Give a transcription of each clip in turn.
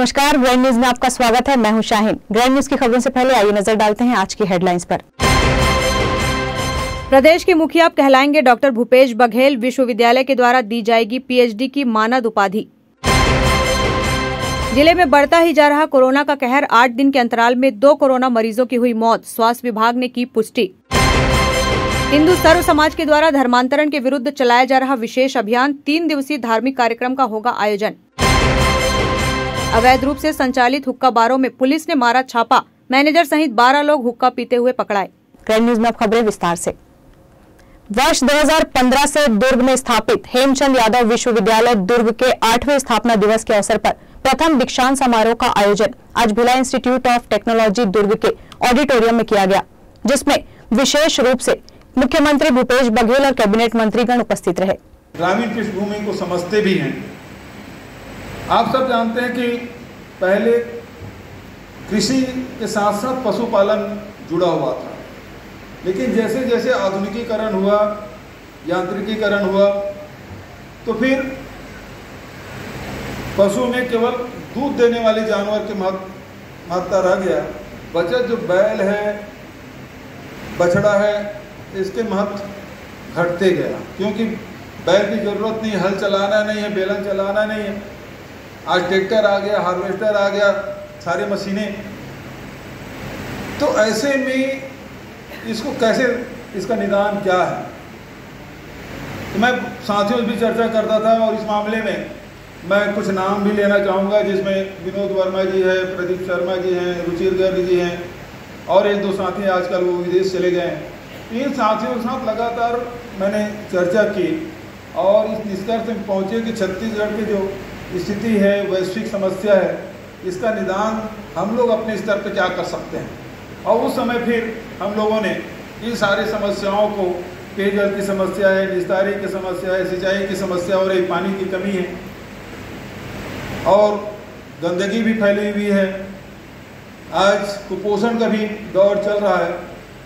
नमस्कार grand news में आपका स्वागत है, मैं हूँ शाहिन। ग्रैंड न्यूज़ की खबरों से पहले आइए नज़र डालते हैं आज की हेडलाइंस पर। प्रदेश के मुखिया कहलाएँगे डॉक्टर भूपेश बघेल, विश्वविद्यालय के द्वारा दी जाएगी पीएचडी की मानद उपाधि। ज़िले में बढ़ता ही जा रहा कोरोना का कहर, आठ दिन के अंतराल में दो कोरोना मरीजों की हुई मौत, स्वास्थ्य विभाग ने की पुष्टि। हिंदू सर्व समाज के द्वारा धर्मांतरण के विरुद्ध चलाया जा रहा विशेष अभियान, तीन दिवसीय धार्मिक कार्यक्रम का होगा आयोजन। अवैध रूप से संचालित हुक्का बारों में पुलिस ने मारा छापा। मैनेजर सहित 12 लोग हुक्का पीते हुए पकड़ाए। ग्रैंड न्यूज़ में अब खबरें विस्तार से। वर्ष 2015 से दुर्ग में स्थापित हेमचंद यादव विश्वविद्यालय दुर्ग के आठवें स्थापना दिवस के अवसर पर प्रथम दीक्षांत समारोह का आयोजन आज भिला इंस्टीट्यूट ऑफ़ टेक्नोलॉजी दुर्ग के ऑडिटोरियम में किया गया जिसमें विशेष रूप से मुख्यमंत्री भूपेश बघेल और कैबिनेट मंत्रीगण उपस्थित रहे। ग्रामीण पृष्ठभूमि को समझते भी हैं आप सब जानते हैं कि पहले कृषि के साथ साथ पशुपालन जुड़ा हुआ था। लेकिन जैसे जैसे आधुनिकीकरण हुआ, यांत्रिकीकरण हुआ तो फिर पशु में केवल दूध देने वाले जानवर की महत्ता रह गया। बचत जो बैल है, बछड़ा है, इसके महत्व घटते गया। क्योंकि बैल की ज़रूरत नहीं, हल चलाना नहीं है, बेलन चलाना नहीं है आज ट्रैक्टर आ गया हार्वेस्टर आ गया, सारी मशीनें। तो ऐसे में इसको कैसे, इसका निदान क्या है? तो मैं साथियों से भी चर्चा करता था और इस मामले में मैं कुछ नाम भी लेना चाहूँगा, जिसमें विनोद वर्मा जी है, प्रदीप शर्मा जी हैं, रुचिर गर्ग जी हैं, और एक दो साथी आजकल वो विदेश चले गए हैं। इन साथियों के साथ लगातार मैंने चर्चा की और इस निष्कर्ष में पहुँचे कि छत्तीसगढ़ के जो स्थिति है, वैश्विक समस्या है, इसका निदान हम लोग अपने स्तर पर क्या कर सकते हैं? और उस समय फिर हम लोगों ने इन सारी समस्याओं को, पेयजल की समस्या है, निस्तारी की समस्या है, सिंचाई की समस्या और रही पानी की कमी है। और गंदगी भी फैली हुई है। आज कुपोषण का भी दौर चल रहा है।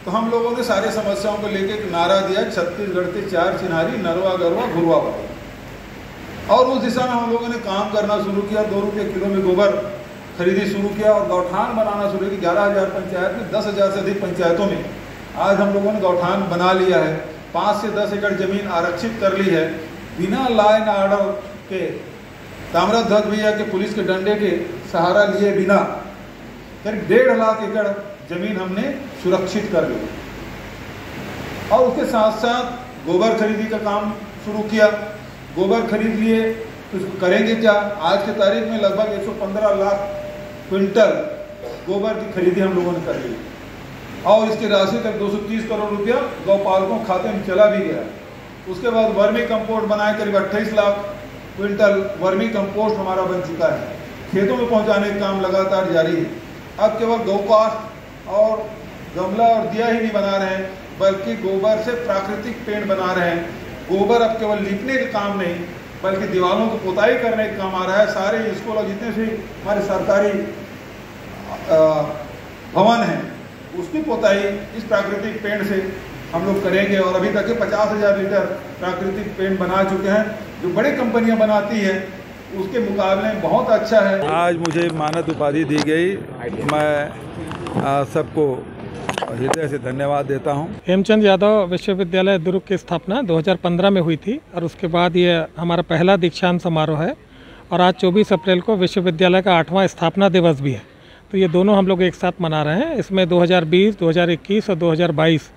तो हम लोगों ने सारी समस्याओं को लेकर एक नारा दिया, छत्तीसगढ़ के चार चिन्हारी नरवा गरवा घुरवा बड़ा और उस दिशा में हम लोगों ने काम करना शुरू किया, दो रुपये किलो में गोबर खरीदी शुरू किया और गौठान बनाना शुरू किया। ग्यारह हज़ार पंचायत में, दस हज़ार से अधिक पंचायतों में। आज हम लोगों ने गौठान बना लिया है। पाँच से दस एकड़ ज़मीन आरक्षित कर ली है। बिना लॉ एंड ऑर्डर के ताम्रध्वज भैया के, पुलिस के डंडे के सहारा लिए बिना, करीब डेढ़ लाख एकड़ ज़मीन हमने सुरक्षित कर ली। और उसके साथ साथ गोबर खरीदी का काम शुरू किया। गोबर खरीद लिए तो करेंगे क्या? आज के तारीख में लगभग 115 लाख क्विंटल गोबर की खरीदी हम लोगों ने कर ली। और इसकी राशि तक 230 करोड़ रुपया गौपालकों खाते में चला भी गया। उसके बाद वर्मी कंपोस्ट बनाए, करीब अट्ठाईस लाख क्विंटल वर्मी कंपोस्ट हमारा बन चुका है। खेतों में पहुँचाने का काम लगातार जारी है। अब केवल गौकास्ट और गमला और दिया ही नहीं बना रहे हैं, बल्कि गोबर से प्राकृतिक पेड़ बना रहे हैं। गोबर अब केवल लिपने के काम नहीं, बल्कि दीवारों को पुताई करने का काम आ रहा है। सारे स्कूल और जितने भी हमारे सरकारी भवन हैं, उसकी पुताई इस प्राकृतिक पेड़ से हम लोग करेंगे। और अभी तक के पचास हज़ार लीटर प्राकृतिक पेड़ बना चुके हैं, जो बड़ी कंपनियाँ बनाती है, उसके मुकाबले बहुत अच्छा है। आज मुझे मानद उपाधि दी गई। मैं सबको हृदय से धन्यवाद देता हूँ। हेमचंद यादव विश्वविद्यालय दुर्ग की स्थापना 2015 में हुई थी और उसके बाद ये हमारा पहला दीक्षांत समारोह है और आज 24 अप्रैल को विश्वविद्यालय का आठवां स्थापना दिवस भी है। तो ये दोनों हम लोग एक साथ मना रहे हैं। इसमें 2020, 2021 और 2022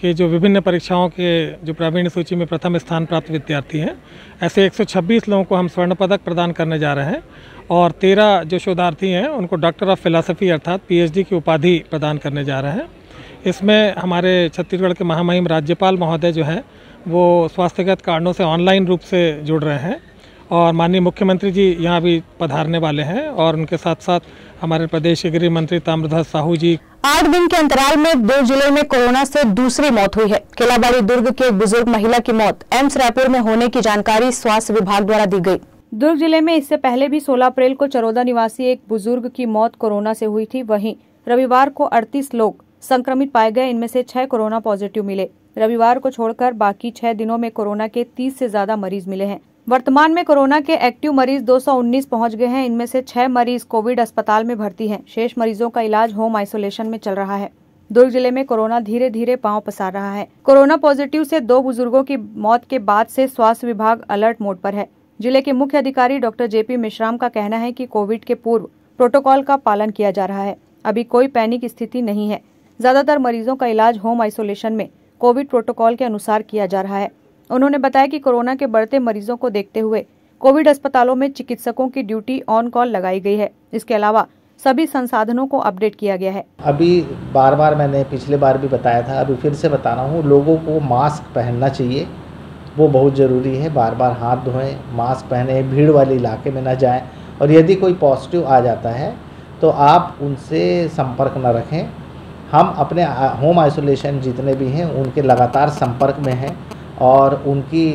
के जो विभिन्न परीक्षाओं के जो प्रावीण्य सूची में प्रथम स्थान प्राप्त विद्यार्थी हैं ऐसे 126 लोगों को हम स्वर्ण पदक प्रदान करने जा रहे हैं और तेरह जो शोधार्थी हैं उनको डॉक्टर ऑफ़ फिलासफ़ी अर्थात पीएचडी की उपाधि प्रदान करने जा रहे हैं। इसमें हमारे छत्तीसगढ़ के महामहिम राज्यपाल महोदय जो हैं वो स्वास्थ्यगत कारणों से ऑनलाइन रूप से जुड़ रहे हैं और माननीय मुख्यमंत्री जी यहाँ भी पधारने वाले हैं और उनके साथ साथ हमारे प्रदेश के गृह मंत्री ताम्रध्वज साहू जी। आठ दिन के अंतराल में दो ज़िले में कोरोना से दूसरी मौत हुई है। किलाबाड़ी दुर्ग के बुज़ुर्ग महिला की मौत एम्स रायपुर में होने की जानकारी स्वास्थ्य विभाग द्वारा दी गई। दुर्ग ज़िले में इससे पहले भी 16 अप्रैल को चरोदा निवासी एक बुज़ुर्ग की मौत कोरोना से हुई थी। वहीं रविवार को 38 लोग संक्रमित पाए गए, इनमें से छह कोरोना पॉजिटिव मिले। रविवार को छोड़कर बाकी छह दिनों में कोरोना के 30 से ज़्यादा मरीज़ मिले हैं। वर्तमान में कोरोना के एक्टिव मरीज़ 219 पहुँच गए हैं, इनमें से छह मरीज़ कोविड अस्पताल में भर्ती हैं। शेष मरीजों का इलाज होम आइसोलेशन में चल रहा है। दुर्ग ज़िले में कोरोना धीरे धीरे पाँव पसार रहा है। कोरोना पॉजिटिव से दो बुज़ुर्गों की मौत के बाद से स्वास्थ्य विभाग अलर्ट मोड पर है। ज़िले के मुख्य अधिकारी डॉक्टर जेपी मिश्राम का कहना है कि कोविड के पूर्व प्रोटोकॉल का पालन किया जा रहा है। अभी कोई पैनिक स्थिति नहीं है। ज़्यादातर मरीजों का इलाज होम आइसोलेशन में कोविड प्रोटोकॉल के अनुसार किया जा रहा है। उन्होंने बताया कि कोरोना के बढ़ते मरीजों को देखते हुए कोविड अस्पतालों में चिकित्सकों की ड्यूटी ऑन कॉल लगाई गई है। इसके अलावा सभी संसाधनों को अपडेट किया गया है। अभी बार बार मैंने पिछले बार भी बताया था, अभी फिर से बता रहा हूँ, लोगों को मास्क पहनना चाहिए। वो बहुत ज़रूरी है बार बार हाथ धोएँ, मास्क पहने, भीड़ वाले इलाके में ना जाएँ। और यदि कोई पॉजिटिव आ जाता है तो आप उनसे संपर्क न रखें। हम अपने होम आइसोलेशन जितने भी हैं, उनके लगातार संपर्क में हैं और उनकी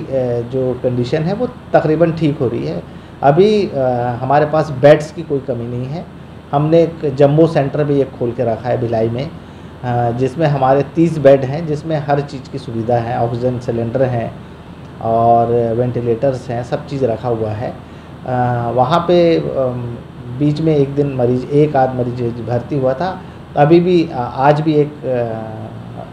जो कंडीशन है, वो तकरीबन ठीक हो रही है। अभी हमारे पास बेड्स की कोई कमी नहीं है। हमने एक जम्बो सेंटर भी एक खोल के रखा है भिलाई में जिसमें हमारे तीस बेड हैं, जिसमें हर चीज़ की सुविधा है ऑक्सीजन सिलेंडर हैं और वेंटिलेटर्स हैं, सब चीज़ रखा हुआ है। वहाँ पे बीच में एक दिन मरीज़, एक आध मरीज़ भर्ती हुआ था। अभी भी आज भी एक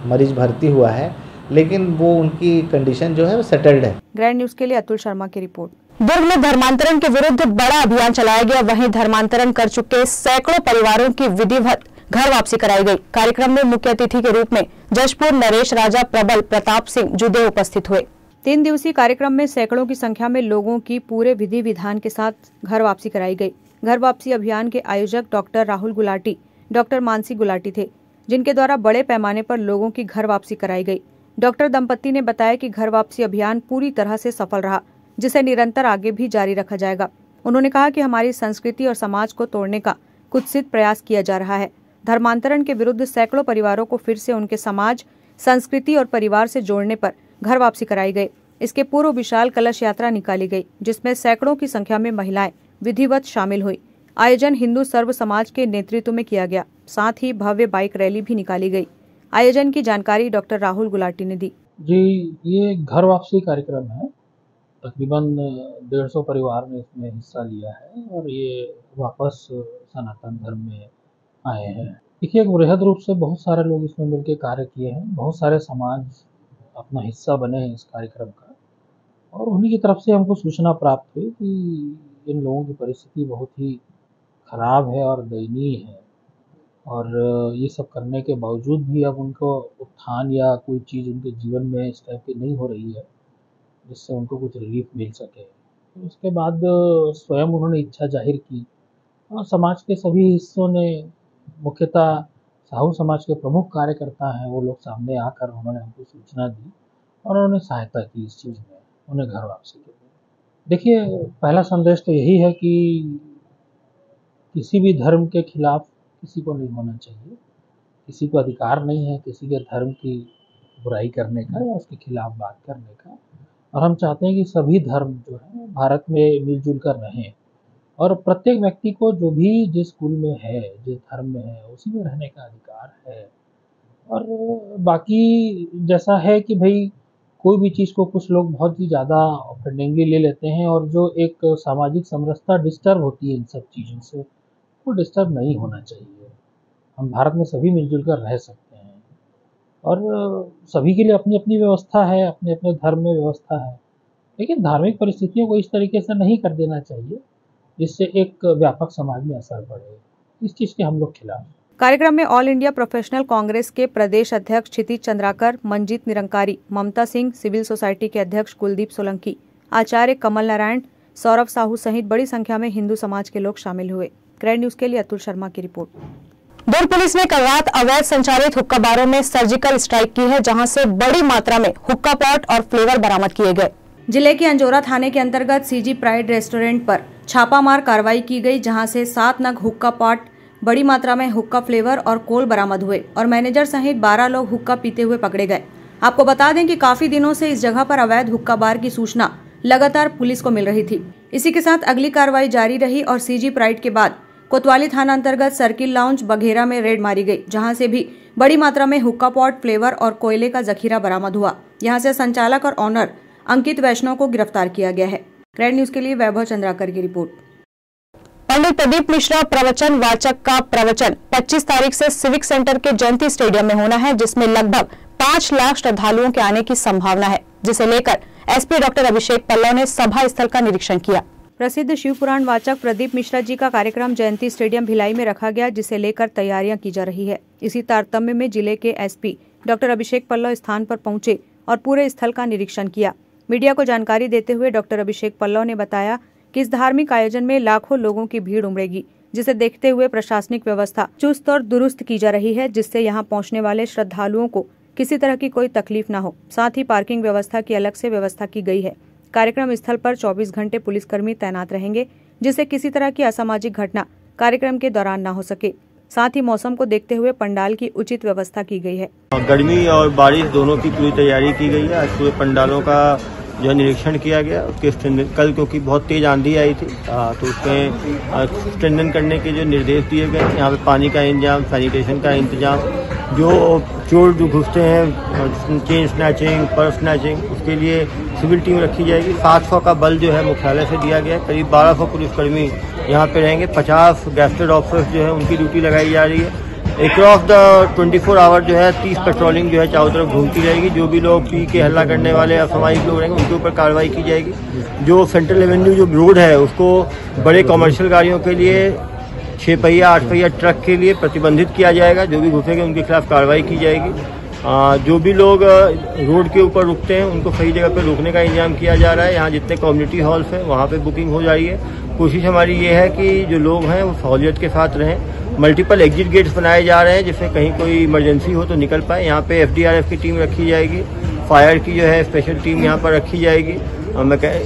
मरीज़ भर्ती हुआ है लेकिन वो उनकी कंडीशन जो है वो सेटल्ड है। ग्रैंड न्यूज़ के लिए अतुल शर्मा की रिपोर्ट। दुर्ग में धर्मांतरण के विरुद्ध बड़ा अभियान चलाया गया वहीं धर्मांतरण कर चुके सैकड़ों परिवारों की विधिवत घर वापसी कराई गई। कार्यक्रम में मुख्य अतिथि के रूप में जशपुर नरेश राजा प्रबल प्रताप सिंह जुदे उपस्थित हुए। तीन दिवसीय कार्यक्रम में सैकड़ों की संख्या में लोगों की पूरे विधि विधान के साथ घर वापसी कराई गई। घर वापसी अभियान के आयोजक डॉक्टर राहुल गुलाटी डॉक्टर मानसी गुलाटी थे, जिनके द्वारा बड़े पैमाने पर लोगों की घर वापसी कराई गई। डॉक्टर दंपति ने बताया कि घर वापसी अभियान पूरी तरह से सफल रहा, जिसे निरंतर आगे भी जारी रखा जाएगा। उन्होंने कहा कि हमारी संस्कृति और समाज को तोड़ने का कुत्सित प्रयास किया जा रहा है। धर्मांतरण के विरुद्ध सैकड़ों परिवारों को फिर से उनके समाज, संस्कृति और परिवार से जोड़ने पर घर वापसी कराई गई। इसके पूर्व विशाल कलश यात्रा निकाली गई, जिसमें सैकड़ों की संख्या में महिलाएँ विधिवत शामिल हुई। आयोजन हिंदू सर्व समाज के नेतृत्व में किया गया। साथ ही भव्य बाइक रैली भी निकाली गई। आयोजन की जानकारी डॉक्टर राहुल गुलाटी ने दी। जी, ये घर वापसी कार्यक्रम है। तकरीबन डेढ़ सौ परिवार ने इसमें हिस्सा लिया है और ये वापस सनातन धर्म में आए हैं। देखिए वृहद रूप से बहुत सारे लोग इसमें मिलकर कार्य किए हैं। बहुत सारे समाज अपना हिस्सा बने हैं इस कार्यक्रम का। और उन्हीं की तरफ़ से हमको सूचना प्राप्त हुई कि इन लोगों की परिस्थिति बहुत ही ख़राब है और दयनीय है। और ये सब करने के बावजूद भी अब उनको उत्थान या कोई चीज़ उनके जीवन में इस टाइप की नहीं हो रही है, जिससे उनको कुछ रिलीफ मिल सके। तो उसके बाद स्वयं उन्होंने इच्छा ज़ाहिर की और समाज के सभी हिस्सों ने, मुख्यतः साहू समाज के प्रमुख कार्यकर्ता हैं, वो लोग सामने आकर उन्होंने हमको सूचना दी और उन्होंने सहायता की इस चीज़ में, उन्हें घर वापसी के लिए। देखिए, पहला संदेश तो यही है कि किसी भी धर्म के खिलाफ किसी को नहीं होना चाहिए। किसी को अधिकार नहीं है किसी के धर्म की बुराई करने का या उसके खिलाफ बात करने का। और हम चाहते हैं कि सभी धर्म जो है, भारत में मिलजुल कर रहें। और प्रत्येक व्यक्ति को जो भी जिस कुल में है, जिस धर्म में है, उसी में रहने का अधिकार है। और बाकी जैसा है कि भाई कोई भी चीज़ को कुछ लोग बहुत ही ज़्यादा ऑफेंडिंगली ले लेते हैं और जो एक सामाजिक समरसता डिस्टर्ब होती है इन सब चीज़ों से। वो डिस्टर्ब नहीं होना चाहिए। हम भारत में सभी मिलजुल कर रह सकते हैं। और सभी के लिए अपनी अपनी व्यवस्था है अपने अपने धर्म में व्यवस्था है। लेकिन धार्मिक परिस्थितियों को इस तरीके से नहीं कर देना चाहिए, जिससे एक व्यापक समाज में असर पड़े। इस चीज़ के हम लोग खिलाफ कार्यक्रम में ऑल इंडिया प्रोफेशनल कांग्रेस के प्रदेश अध्यक्ष क्षितिज चंद्राकर, मंजीत निरंकारी, ममता सिंह, सिविल सोसाइटी के अध्यक्ष कुलदीप सोलंकी, आचार्य कमल नारायण, सौरभ साहू सहित बड़ी संख्या में हिंदू समाज के लोग शामिल हुए। ग्रैंड न्यूज़ के लिए अतुल शर्मा की रिपोर्ट। दुर्ग पुलिस ने कल रात अवैध संचालित हुक्का बारों में सर्जिकल स्ट्राइक की है जहाँ से बड़ी मात्रा में हुक्का पॉट और फ्लेवर बरामद किए गए। ज़िले के अंजोरा थाने के अंतर्गत सीजी प्राइड रेस्टोरेंट पर छापामार कार्रवाई की गई जहाँ से सात नग हुक्का पॉट बड़ी मात्रा में हुक्का फ्लेवर और कोल बरामद हुए और मैनेजर सहित बारह लोग हुक्का पीते हुए पकड़े गए। आपको बता दें कि काफ़ी दिनों से इस जगह पर अवैध हुक्का बार की सूचना लगातार पुलिस को मिल रही थी। इसी के साथ अगली कार्रवाई जारी रही और सीजी प्राइड के बाद कोतवाली थाना अंतर्गत सर्किल लाउंज बघेरा में रेड मारी गई, जहाँ से भी बड़ी मात्रा में हुक्का पॉट, फ्लेवर और कोयले का जखीरा बरामद हुआ। यहाँ से संचालक और ऑनर अंकित वैष्णव को गिरफ़्तार किया गया है। ग्रैंड न्यूज़ के लिए वैभव चंद्राकर की रिपोर्ट। पंडित प्रदीप मिश्रा प्रवचन वाचक का प्रवचन। 25 तारीख से सिविक सेंटर के जयंती स्टेडियम में होना है, जिसमें लगभग पाँच लाख श्रद्धालुओं के आने की संभावना है, जिसे लेकर एसपी डॉक्टर अभिषेक पल्लव ने सभा स्थल का निरीक्षण किया। प्रसिद्ध शिवपुराण वाचक प्रदीप मिश्रा जी का कार्यक्रम जयंती स्टेडियम भिलाई में रखा गया, जिसे लेकर तैयारियाँ की जा रही है। इसी तारतम्य में ज़िले के एसपी डॉक्टर अभिषेक पल्लव स्थान पर पहुँचे और पूरे स्थल का निरीक्षण किया। मीडिया को जानकारी देते हुए डॉक्टर अभिषेक पल्लव ने बताया कि इस धार्मिक आयोजन में लाखों लोगों की भीड़ उमड़ेगी, जिसे देखते हुए प्रशासनिक व्यवस्था चुस्त और दुरुस्त की जा रही है, जिससे यहाँ पहुँचने वाले श्रद्धालुओं को किसी तरह की कोई तकलीफ़ न हो। साथ ही पार्किंग व्यवस्था की अलग से व्यवस्था की गई है। कार्यक्रम स्थल पर 24 घंटे पुलिसकर्मी तैनात रहेंगे जिससे किसी तरह की असामाजिक घटना कार्यक्रम के दौरान न हो सके। साथ ही मौसम को देखते हुए पंडाल की उचित व्यवस्था की गई है। गर्मी और बारिश दोनों की पूरी तैयारी की गई है। आज पूरे पंडालों का जो निरीक्षण किया गया उसके कल क्योंकि बहुत तेज आंधी आई थी आ, तो उसमें स्टैंडन करने के जो निर्देश दिए गए यहाँ पे पानी का इंतज़ाम सैनिटेशन का इंतज़ाम जो चोर जो घुसते हैं चेन स्नैचिंग पर्स स्नैचिंग उसके लिए सिविल टीम रखी जाएगी। सात सौ का बल जो है मुख्यालय से दिया गया है। करीब बारह सौ पुलिसकर्मी यहाँ पे रहेंगे। पचास गैस्टेड ऑफिसर्स जो है, उनकी ड्यूटी लगाई जा रही है। अक्रॉस द 24 आवर जो है 30 पेट्रोलिंग जो है चारों तरफ़ घूमती रहेगी। जो भी लोग पी के हल्ला करने वाले असामाजिक लोग रहेंगे, उनके ऊपर कार्रवाई की जाएगी। जो सेंट्रल एवेन्यू जो रोड है, उसको बड़े कॉमर्शियल गाड़ियों के लिए छः पहिया आठ पहिया ट्रक के लिए प्रतिबंधित किया जाएगा जो भी घुसेंगे उनके खिलाफ कार्रवाई की जाएगी। आ, जो भी लोग रोड के ऊपर रुकते हैं उनको सही जगह पर रुकने का इंतज़ाम किया जा रहा है। यहाँ जितने कम्युनिटी हॉल्स हैं वहाँ पे बुकिंग हो जाएगी कोशिश हमारी ये है कि जो लोग हैं वो सहूलियत के साथ रहें। मल्टीपल एग्जिट गेट्स बनाए जा रहे हैं जिससे कहीं कोई इमरजेंसी हो तो निकल पाए। यहाँ पे एफडीआरएफ की टीम रखी जाएगी। फायर की जो है स्पेशल टीम यहाँ पर रखी जाएगी। मैं कह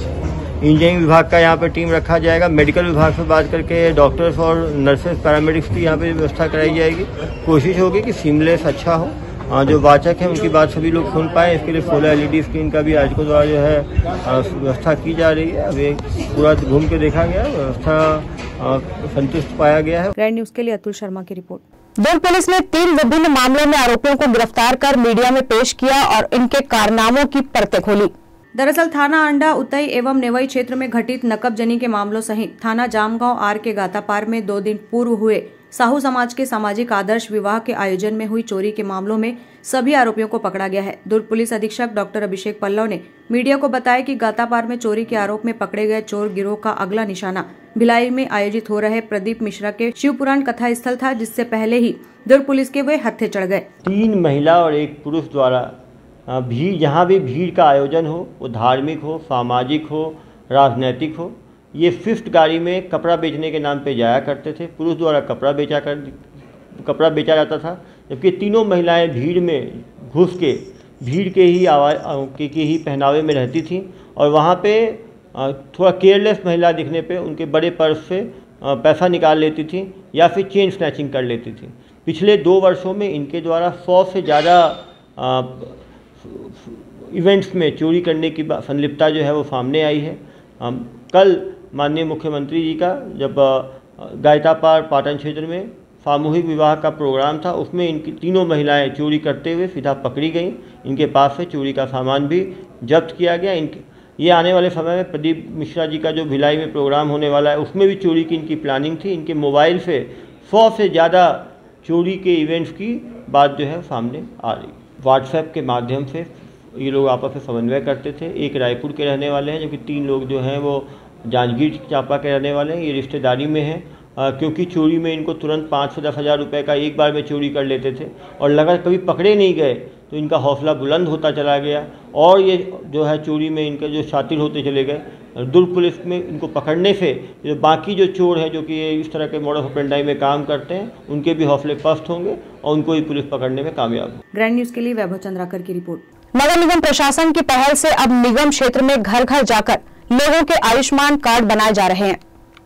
इंजीनियरिंग विभाग का यहाँ पर टीम रखा जाएगा। मेडिकल विभाग से बात करके डॉक्टर्स और नर्सेज पैरामेडिक्स की यहाँ पे व्यवस्था कराई जाएगी। कोशिश होगी कि सीमलेस अच्छा हो। जो वाचक हैं उनकी बात सभी लोग सुन पाए। इसके लिए सोलह एलईडी स्क्रीन का भी आज को द्वारा जो है व्यवस्था की जा रही है। अभी पूरा घूम के देखा गया व्यवस्था संतुष्ट पाया गया है। ग्रैंड न्यूज़ के लिए अतुल शर्मा की रिपोर्ट। दुर्ग पुलिस ने तीन विभिन्न मामलों में आरोपियों को गिरफ़्तार कर मीडिया में पेश किया और इनके कारनामों की परतें खोली। दरअसल थाना अंडा उतई एवं नेवई क्षेत्र में घटित नकबजनी के मामलों सहित थाना जामगांव आर के गातापार में दो दिन पूर्व हुए। साहू समाज के सामाजिक आदर्श विवाह के आयोजन में हुई चोरी के मामलों में सभी आरोपियों को पकड़ा गया है। दुर्ग पुलिस अधीक्षक डॉक्टर अभिषेक पल्लव ने मीडिया को बताया कि गातापार में चोरी के आरोप में पकड़े गए चोर गिरोह का अगला निशाना भिलाई में आयोजित हो रहे प्रदीप मिश्रा के शिव पुराण कथा स्थल था, जिससे पहले ही दुर्ग पुलिस के वे हत्थे चढ़ गए। तीन महिला और एक पुरुष द्वारा भीड़ जहाँ भी भीड़ का आयोजन हो वो धार्मिक हो सामाजिक हो राजनैतिक हो ये स्विफ्ट गाड़ी में कपड़ा बेचने के नाम पे जाया करते थे। पुरुष द्वारा कपड़ा बेचा कर कपड़ा बेचा जाता था जबकि तीनों महिलाएँ भीड़ में घुस के भीड़ के ही आवाज़ के, के ही पहनावे में रहती थी और वहाँ पे थोड़ा केयरलेस महिला दिखने पे उनके बड़े पर्स से पैसा निकाल लेती थी या फिर चेन स्नैचिंग कर लेती थी। पिछले दो वर्षों में इनके द्वारा सौ से ज़्यादा इवेंट्स में चोरी करने की संलिप्तता जो है वो सामने आई है। कल माननीय मुख्यमंत्री जी का जब गायतापार पाटन क्षेत्र में सामूहिक विवाह का प्रोग्राम था, उसमें इनकी तीनों महिलाएँ चोरी करते हुए सीधा पकड़ी गई। इनके पास से चोरी का सामान भी जब्त किया गया। इनके ये आने वाले समय में प्रदीप मिश्रा जी का जो भिलाई में प्रोग्राम होने वाला है, उसमें भी चोरी की इनकी प्लानिंग थी। इनके मोबाइल से सौ से ज़्यादा चोरी के इवेंट्स की बात जो है सामने आ रही व्हाट्सएप के माध्यम से ये लोग आपस में समन्वय करते थे। एक रायपुर के रहने वाले हैं जबकि तीन लोग जो हैं वो जांजगीर चांपा के रहने वाले हैं। ये रिश्तेदारी में हैं क्योंकि चोरी में इनको तुरंत पाँच से दस हज़ार रुपये का एक बार में चोरी कर लेते थे और लगा कभी पकड़े नहीं गए तो इनका हौसला बुलंद होता चला गया और ये जो है चोरी में इनके जो शातिर होते चले गए। दुर्ग पुलिस में इनको पकड़ने से जो बाकी जो चोर हैं जो कि इस तरह के मॉडल ऑपरेंडाई में काम करते हैं उनके भी हौसले पस्त होंगे और उनको भी पुलिस पकड़ने में कामयाब ग्रैंड न्यूज़ के लिए वैभव चंद्राकर की रिपोर्ट। नगर निगम प्रशासन की पहल से अब निगम क्षेत्र में घर घर जाकर लोगों के आयुष्मान कार्ड बनाए जा रहे हैं।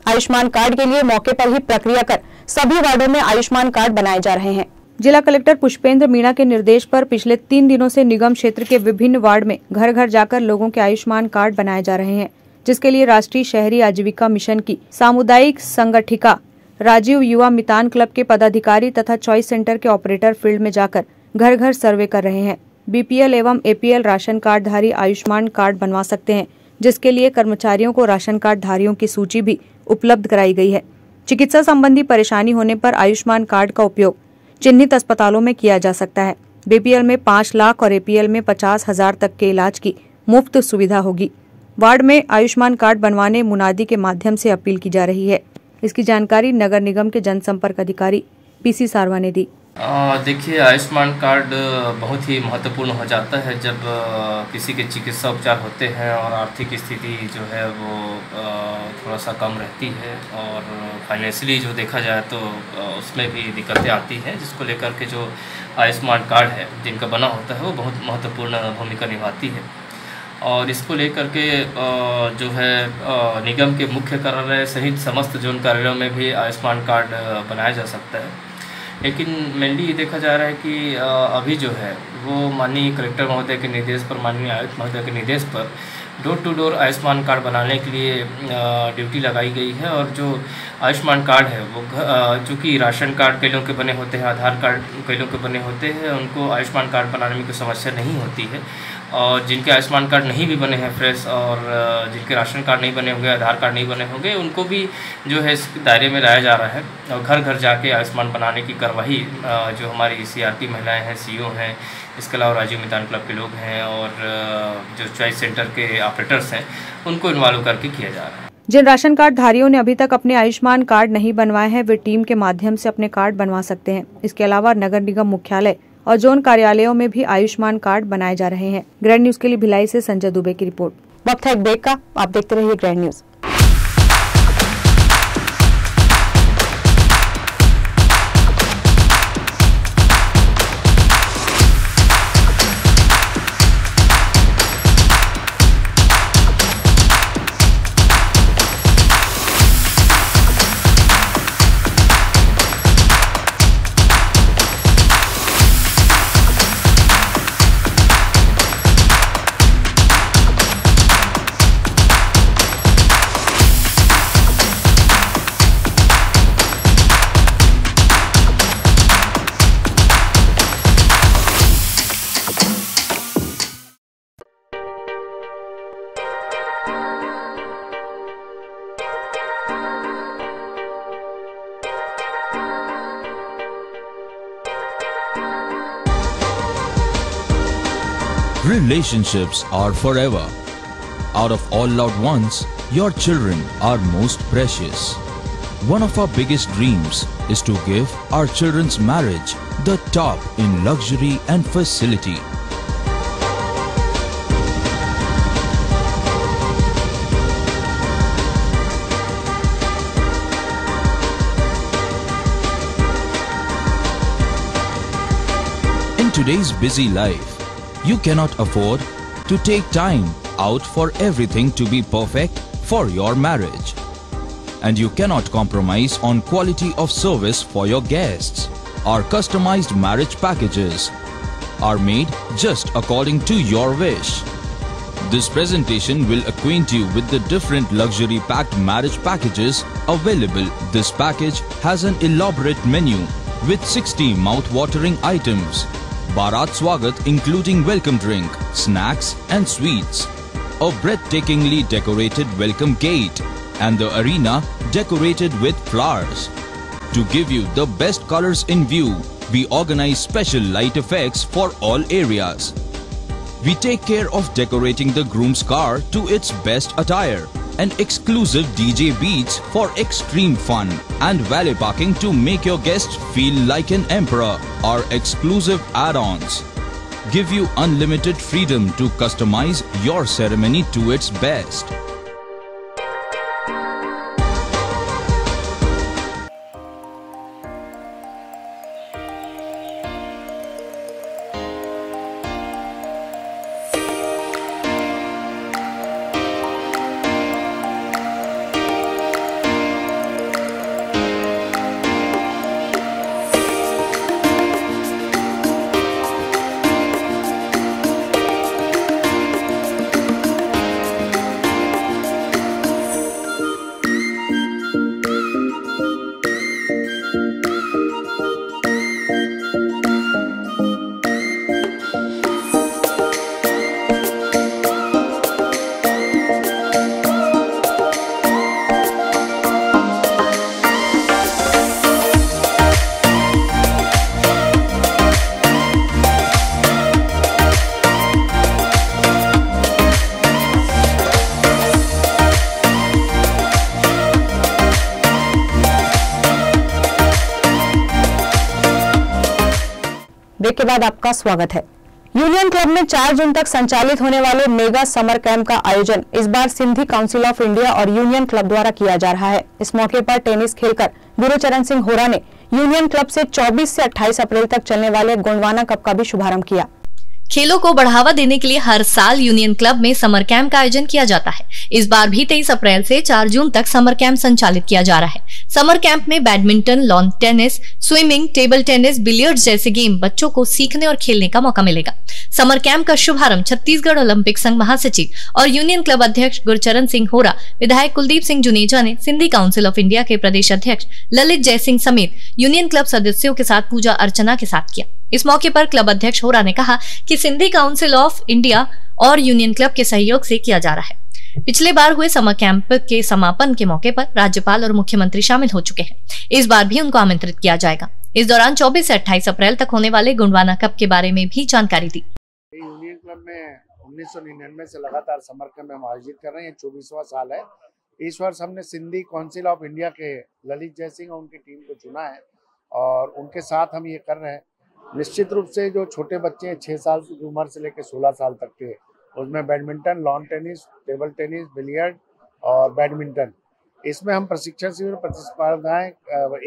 आयुष्मान कार्ड के लिए मौके पर ही प्रक्रिया कर सभी वार्डो में आयुष्मान कार्ड बनाए जा रहे हैं। जिला कलेक्टर पुष्पेंद्र मीणा के निर्देश पर पिछले तीन दिनों से निगम क्षेत्र के विभिन्न वार्ड में घर घर जाकर लोगों के आयुष्मान कार्ड बनाए जा रहे हैं। जिसके लिए राष्ट्रीय शहरी आजीविका मिशन की सामुदायिक संगठिका, राजीव युवा मितान क्लब के पदाधिकारी तथा चॉइस सेंटर के ऑपरेटर फ़ील्ड में जाकर घर घर सर्वे कर रहे हैं। बीपीएल एवं एपीएल राशन कार्ड धारी आयुष्मान कार्ड बनवा सकते हैं, जिसके लिए कर्मचारियों को राशन कार्ड धारियों की सूची भी उपलब्ध कराई गई है। चिकित्सा संबंधी परेशानी होने पर आयुष्मान कार्ड का उपयोग चिन्हित अस्पतालों में किया जा सकता है। बीपीएल में पाँच लाख और एपीएल में पचास हज़ार तक के इलाज की मुफ़्त सुविधा होगी। वार्ड में आयुष्मान कार्ड बनवाने मुनादी के माध्यम से अपील की जा रही है। इसकी जानकारी नगर निगम के जनसंपर्क अधिकारी पीसी सारवा ने दी। देखिए, आयुष्मान कार्ड बहुत ही महत्वपूर्ण हो जाता है जब किसी के चिकित्सा उपचार होते हैं और आर्थिक स्थिति जो है वो थोड़ा सा कम रहती है और फाइनेंशियली जो देखा जाए तो उसमें भी दिक्कतें आती हैं, जिसको लेकर के जो आयुष्मान कार्ड है, जिनका बना होता है, वो बहुत महत्वपूर्ण भूमिका निभाती है। और इसको लेकर के जो है निगम के मुख्य कार्यालय सहित समस्त जोन कार्यालयों में भी आयुष्मान कार्ड बनाया जा सकता है। लेकिन मेनली ये देखा जा रहा है कि अभी जो है, वो माननीय कलेक्टर महोदय के निर्देश पर, माननीय आयुक्त महोदय के निर्देश पर door to door Ayushman card बनाने के लिए ड्यूटी लगाई गई है और जो आयुष्मान कार्ड है, वो चूँकि राशन कार्ड कई लोगों के बने होते हैं, आधार कार्ड कई लोगों के बने होते हैं, उनको आयुष्मान कार्ड बनाने में कोई समस्या नहीं होती है। और जिनके आयुष्मान कार्ड नहीं भी बने हैं फ्रेश और जिनके राशन कार्ड नहीं बने होंगे, आधार कार्ड नहीं बने होंगे, उनको भी जो है इस दायरे में लाया जा रहा है और घर घर जाके आयुष्मान बनाने की कार्रवाई जो हमारी सी महिलाएँ हैं सीओ हैं, इसके अलावा राजीव मैदान क्लब के लोग हैं और जो चॉइस सेंटर के ऑपरेटर्स हैं, उनको इन्वॉल्व करके किया जा रहा है। जिन राशन कार्ड धारियों ने अभी तक अपने आयुष्मान कार्ड नहीं बनवाए हैं, वे टीम के माध्यम से अपने कार्ड बनवा सकते हैं। इसके अलावा नगर निगम मुख्यालय और जोन कार्यालयों में भी आयुष्मान कार्ड बनाए जा रहे हैं। ग्रैंड न्यूज़ के लिए भिलाई से संजय दुबे की रिपोर्ट। वक्त है एक ब्रेक का आप देखते रहिए grand news. Relationships are forever. Out of all loved ones, your children are most precious. One of our biggest dreams is to give our children's marriage the top in luxury and facility. In today's busy life, you cannot afford to take time out for everything to be perfect for your marriage. And you cannot compromise on quality of service for your guests. Our customized marriage packages are made just according to your wish. This presentation will acquaint you with the different luxury packed marriage packages available. This package has an elaborate menu with 60 mouth-watering items Bharat Swagat including welcome drink, snacks and sweets. A breathtakingly decorated welcome gate and the arena decorated with flowers. To give you the best colors in view, we organize special light effects for all areas. We take care of decorating the groom's car to its best attire and exclusive DJ beats for extreme fun and valet parking to make your guests feel like an emperor. Our exclusive add-ons give you unlimited freedom to customize your ceremony to its best. आपका स्वागत है। Union club में 4 जून तक संचालित होने वाले mega summer camp का आयोजन इस बार सिंधी काउंसिल ऑफ़ इंडिया और यूनियन क्लब द्वारा किया जा रहा है। इस मौके पर टेनिस खेलकर गुरुचरण सिंह होरा ने यूनियन क्लब से 24 से 28 अप्रैल तक चलने वाले गोंडवाना कप का भी शुभारंभ किया। खेलों को बढ़ावा देने के लिए हर साल यूनियन क्लब में समर कैंप का आयोजन किया जाता है। इस बार भी 23 अप्रैल से 4 जून तक समर कैंप संचालित किया जा रहा है। समर कैंप में badminton lawn tennis swimming table tennis billiards जैसे गेम बच्चों को सीखने और खेलने का मौका मिलेगा। समर कैंप का शुभारंभ छत्तीसगढ़ ओलंपिक संघ महासचिव और यूनियन क्लब अध्यक्ष गुरचरण सिंह होरा, विधायक कुलदीप सिंह जुनेजा ने सिंधी काउंसिल ऑफ़ इंडिया के प्रदेश अध्यक्ष ललित जयसिंह समेत यूनियन क्लब सदस्यों के साथ पूजा अर्चना के साथ किया। इस मौके पर क्लब अध्यक्ष होरा ने कहा कि सिंधी काउंसिल ऑफ़ इंडिया और यूनियन क्लब के सहयोग से किया जा रहा है। पिछले बार हुए समर कैंप के समापन के मौके पर राज्यपाल और मुख्यमंत्री शामिल हो चुके हैं। इस बार भी उनको आमंत्रित किया जाएगा। इस दौरान 24 से 28 अप्रैल तक होने वाले गुंडवाना कप के बारे में भी जानकारी दी। यूनियन क्लब में उन्नीस से लगातार समर कैंप हम आयोजित कर रहे हैं। चौबीसवा साल है। इस वर्ष हमने सिंधी काउंसिल ऑफ़ इंडिया के ललित जयसिंह और उनकी टीम को चुना है और उनके साथ हम ये कर रहे हैं। निश्चित रूप से जो छोटे बच्चे हैं छः साल की उम्र से लेकर सोलह साल तक के, उसमें badminton lawn tennis table tennis billiard और बैडमिंटन इसमें हम प्रशिक्षण शिविर प्रतिस्पर्धाएँ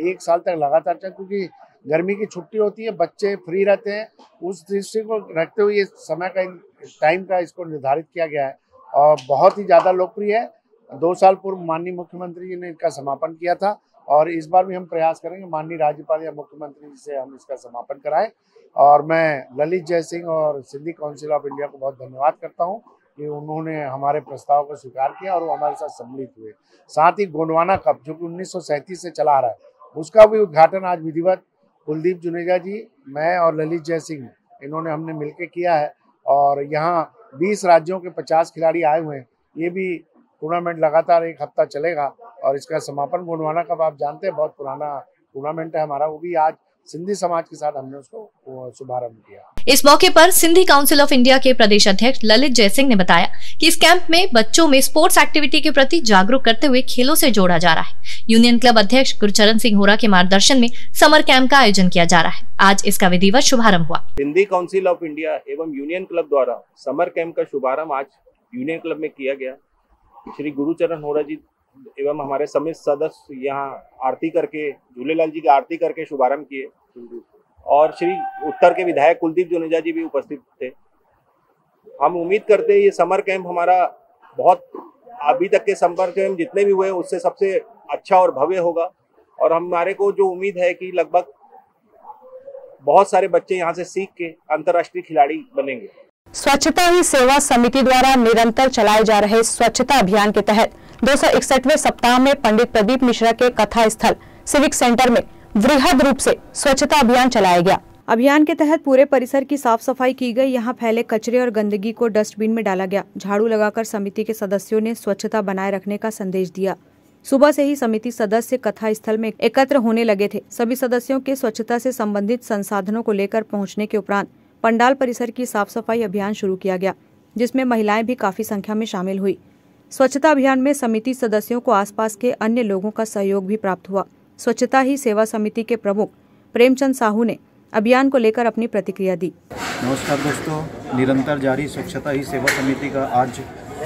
एक साल तक लगातार चल, क्योंकि गर्मी की छुट्टी होती है, बच्चे फ्री रहते हैं, उस दृष्टि को रखते हुए समय का टाइम का इसको निर्धारित किया गया है और बहुत ही ज़्यादा लोकप्रिय है। दो साल पूर्व माननीय मुख्यमंत्री जी ने इसका समापन किया था। और इस बार भी हम प्रयास करेंगे माननीय राज्यपाल या मुख्यमंत्री जी से हम इसका समापन कराएँ। और मैं ललित जय सिंह और सिंधी काउंसिल ऑफ़ इंडिया को बहुत धन्यवाद करता हूँ कि उन्होंने हमारे प्रस्ताव को स्वीकार किया और वो हमारे साथ सम्मिलित हुए। साथ ही गोंडवाना कप, जो कि उन्नीस सौ सैंतीस से चला आ रहा है, उसका भी उद्घाटन आज विधिवत कुलदीप जुनेजा जी, मैं और ललित जय सिंह, इन्होंने हमने मिलकर किया है और यहाँ 20 राज्यों के 50 खिलाड़ी आए हुए हैं। ये भी टूर्नामेंट लगातार एक हफ़्ता चलेगा। और इसका समापन गोंडवाना कब आप जानते हैं बहुत पुराना टूर्नामेंट है हमारा वो भी आज सिंधी समाज के साथ हमने उसको शुभारंभ किया। इस मौके पर सिंधी काउंसिल ऑफ़ इंडिया के प्रदेश अध्यक्ष ललित जयसिंह ने बताया कि इस कैंप में बच्चों में स्पोर्ट्स एक्टिविटी के प्रति जागरूक करते हुए खेलों से जोड़ा जा रहा है। यूनियन क्लब अध्यक्ष गुरुचरण सिंह होरा के मार्गदर्शन में समर कैंप का आयोजन किया जा रहा है। आज इसका विधिवत शुभारंभ हुआ। सिंधी काउंसिल ऑफ़ इंडिया एवं यूनियन क्लब द्वारा समर कैंप का शुभारंभ आज यूनियन क्लब में किया गया। श्री गुरुचरण होरा जी एवं हमारे समित सदस्य यहाँ आरती करके, झूलेलाल जी की आरती करके शुभारंभ किए। और श्री उत्तर के विधायक कुलदीप जुनेजा जी भी उपस्थित थे। हम उम्मीद करते हैं ये समर कैंप हमारा बहुत अभी तक के संपर्क कैंप जितने भी हुए उससे सबसे अच्छा और भव्य होगा। और हमारे को जो उम्मीद है कि लगभग बहुत सारे बच्चे यहाँ से सीख के अंतर्राष्ट्रीय खिलाड़ी बनेंगे। स्वच्छता ही सेवा समिति द्वारा निरंतर चलाए जा रहे स्वच्छता अभियान के तहत दो सप्ताह में पंडित प्रदीप मिश्रा के कथा स्थल सिविक सेंटर में वृहद रूप से स्वच्छता अभियान चलाया गया। अभियान के तहत पूरे परिसर की साफ़ सफ़ाई की गई। यहाँ फैले कचरे और गंदगी को डस्टबिन में डाला गया। झाड़ू लगाकर समिति के सदस्यों ने स्वच्छता बनाए रखने का संदेश दिया। सुबह से ही समिति सदस्य कथा स्थल में एकत्र होने लगे थे। सभी सदस्यों के स्वच्छता से संबंधित संसाधनों को लेकर पहुँचने के उपरांत पंडाल परिसर की साफ़ सफ़ाई अभियान शुरू किया गया, जिसमें महिलाएँ भी काफ़ी संख्या में शामिल हुई। स्वच्छता अभियान में समिति सदस्यों को आसपास के अन्य लोगों का सहयोग भी प्राप्त हुआ। स्वच्छता ही सेवा समिति के प्रमुख प्रेमचंद साहू ने अभियान को लेकर अपनी प्रतिक्रिया दी। नमस्कार दोस्तों, निरंतर जारी स्वच्छता ही सेवा समिति का आज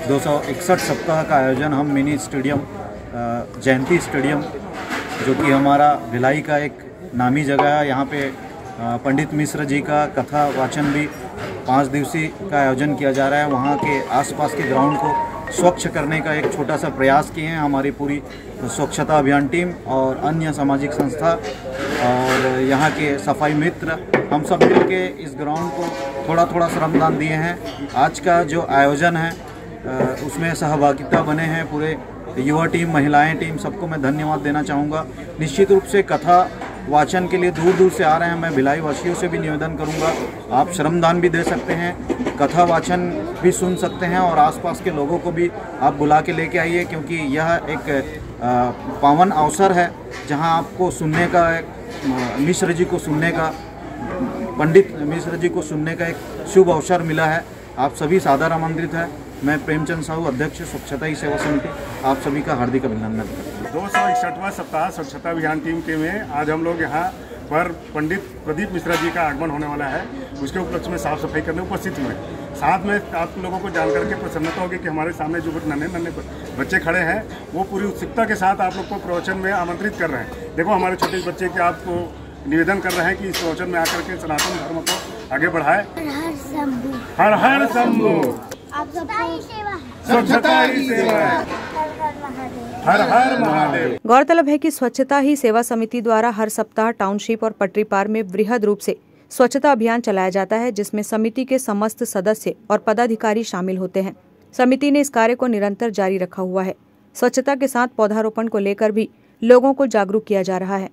दो सौ इकसठ सप्ताह का आयोजन हम मिनी स्टेडियम जयंती स्टेडियम, जो कि हमारा भिलाई का एक नामी जगह है। यहाँ पे पंडित मिश्र जी का कथा वाचन भी पाँच दिवसीय का आयोजन किया जा रहा है। वहाँ के आसपास के ग्राउंड को स्वच्छ करने का एक छोटा सा प्रयास किए हैं हमारी पूरी स्वच्छता अभियान टीम और अन्य सामाजिक संस्था और यहाँ के सफ़ाई मित्र, हम सब मिल के इस ग्राउंड को थोड़ा थोड़ा श्रमदान दिए हैं। आज का जो आयोजन है उसमें सहभागिता बने हैं पूरे युवा टीम, महिलाएँ टीम, सबको मैं धन्यवाद देना चाहूँगा। निश्चित रूप से कथा वाचन के लिए दूर दूर से आ रहे हैं। मैं भिलाई वासियों से भी निवेदन करूँगा। आप श्रमदान भी दे सकते हैं, कथा वाचन भी सुन सकते हैं और आसपास के लोगों को भी आप बुला के लेके आइए, क्योंकि यह एक पावन अवसर है जहाँ आपको सुनने का एक मिश्र जी को सुनने का, पंडित मिश्र जी को सुनने का एक शुभ अवसर मिला है। आप सभी सादर आमंत्रित हैं। मैं प्रेमचंद साहू, अध्यक्ष, स्वच्छता ही सेवा समिति, आप सभी का हार्दिक अभिनंदन करता हूँ। दो सौ इकसठवा सप्ताह स्वच्छता अभियान टीम के में आज हम लोग यहाँ पर पंडित प्रदीप मिश्रा जी का आगमन होने वाला है। उसके उपलक्ष्य में साफ़ सफ़ाई करने उपस्थित हुए। साथ में आप लोगों को जान करके प्रसन्नता होगी कि हमारे सामने जो नन्हे नन्हे बच्चे खड़े हैं वो पूरी उत्सुकता के साथ आप लोग को प्रवचन में आमंत्रित कर रहे हैं। देखो हमारे छोटे बच्चे के आपको निवेदन कर रहे हैं कि इस प्रवचन में आकर के सनातन धर्म को आगे बढ़ाए। हर हर शंभु। स्वच्छता ही सेवा है। गौरतलब है कि स्वच्छता ही सेवा समिति द्वारा हर सप्ताह टाउनशिप और पटरी पार में वृहद रूप से स्वच्छता अभियान चलाया जाता है, जिसमें समिति के समस्त सदस्य और पदाधिकारी शामिल होते हैं। समिति ने इस कार्य को निरंतर जारी रखा हुआ है। स्वच्छता के साथ पौधारोपण को लेकर भी लोगों को जागरूक किया जा रहा है।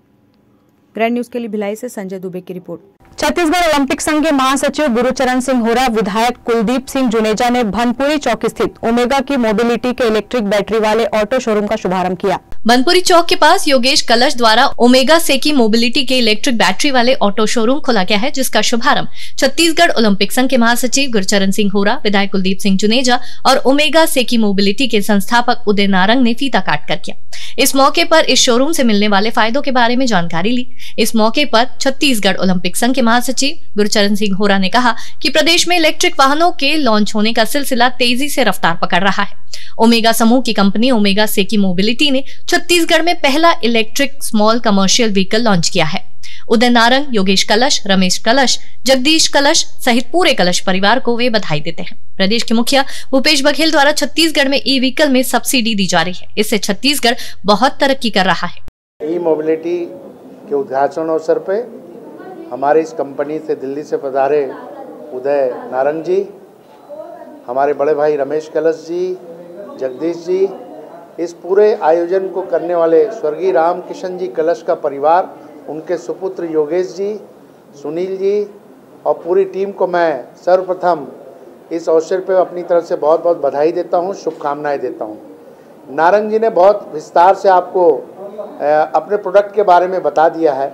ग्रैंड न्यूज़ के लिए भिलाई से संजय दुबे की रिपोर्ट। छत्तीसगढ़ ओलंपिक संघ के महासचिव गुरुचरण सिंह होरा, विधायक कुलदीप सिंह जुनेजा ने भनपुरी चौक स्थित ओमेगा की मोबिलिटी के इलेक्ट्रिक बैटरी वाले ऑटो शोरूम का शुभारंभ किया। बनपुरी चौक के पास योगेश कलश द्वारा ओमेगा सेकी मोबिलिटी के इलेक्ट्रिक बैटरी वाले ऑटो शोरूम खोला गया है, जिसका शुभारंभ छत्तीसगढ़ ओलंपिक संघ के महासचिव गुरचरण सिंह होरा, विधायक कुलदीप सिंह जुनेजा और ओमेगा सेकी मोबिलिटी के संस्थापक उदय नारंग ने फीता काट कर किया। इस मौके पर इस शोरूम से मिलने वाले फायदों के बारे में जानकारी ली। इस मौके पर छत्तीसगढ़ ओलंपिक संघ के महासचिव गुरचरण सिंह होरा ने कहा कि प्रदेश में इलेक्ट्रिक वाहनों के लॉन्च होने का सिलसिला तेज़ी से रफ्तार पकड़ रहा है। ओमेगा समूह की कंपनी ओमेगा सेकी मोबिलिटी ने छत्तीसगढ़ में पहला electric small commercial vehicle launch किया है। उदय नारंग, योगेश कलश, रमेश कलश, जगदीश कलश सहित पूरे कलश परिवार को वे बधाई देते हैं। प्रदेश के मुखिया भूपेश बघेल द्वारा छत्तीसगढ़ में ई व्हीकल में सब्सिडी दी जा रही है। इससे छत्तीसगढ़ बहुत तरक्की कर रहा है। ई मोबिलिटी के उद्घाटन अवसर पे हमारी इस कंपनी से दिल्ली से पधारे उदय नारंग जी, हमारे बड़े भाई रमेश कलश जी, जगदीश जी इस पूरे आयोजन को करने वाले स्वर्गीय राम किशन जी कलश का परिवार, उनके सुपुत्र योगेश जी, सुनील जी और पूरी टीम को मैं सर्वप्रथम इस अवसर पर अपनी तरफ़ से बहुत बहुत बधाई देता हूँ, शुभकामनाएँ देता हूँ। नारंग जी ने बहुत विस्तार से आपको अपने प्रोडक्ट के बारे में बता दिया है।